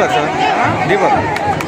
Rebats, huh? Rebats. Rebats.